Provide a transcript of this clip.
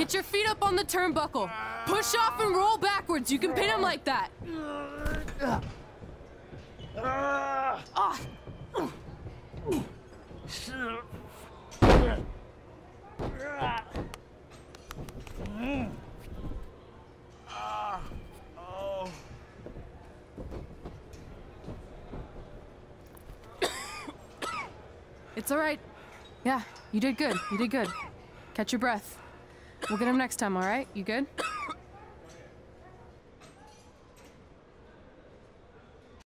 Get your feet up on the turnbuckle. Push off and roll backwards. You can pin him like that. It's all right. Yeah, you did good. You did good. Catch your breath. We'll get him next time, all right? You good?